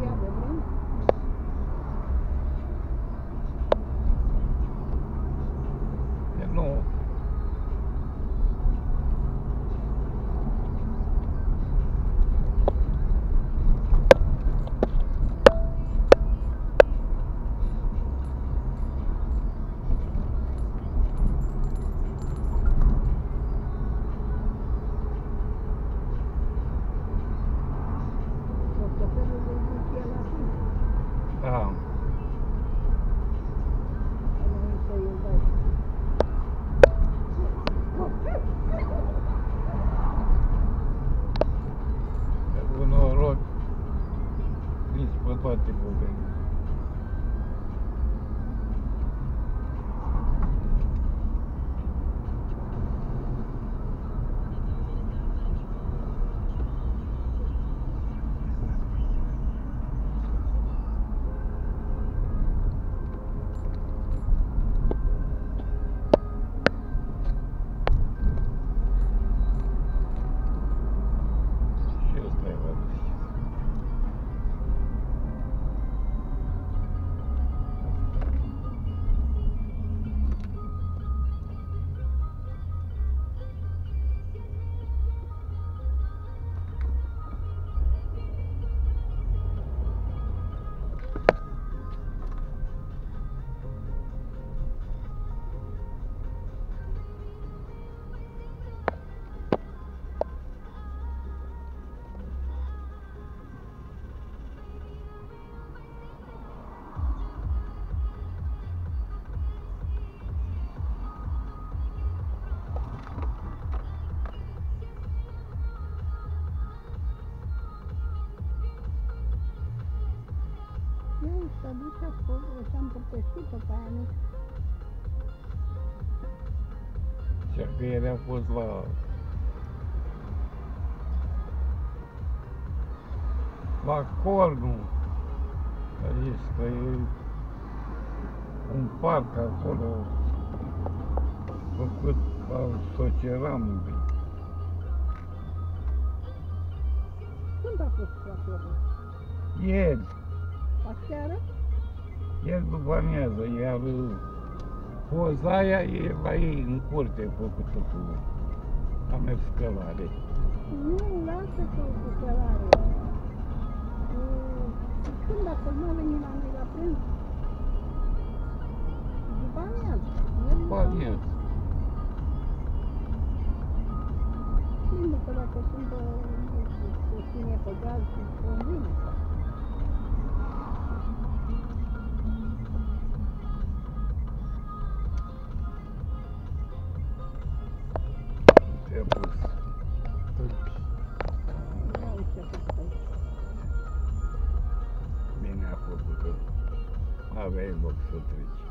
Yeah. poate vorbi. S-a dus acolo și am părtășit-o pe aia mică. Cea că el a fost la... La Cornu. Este un parc acolo făcut al soceramului. Când a fost acolo? Ieri, Aseară? ieri după amiază, iar poza aia e la ei în curte făcută cu a mers călare. Nu, lasă că cu cărare. Când dacă nu a venit la noi la prânz? După amiază. Ieri După amiază. Știm că dacă sunt o, nu știu, se ține pe gaz și convine. Amém, velho, louco.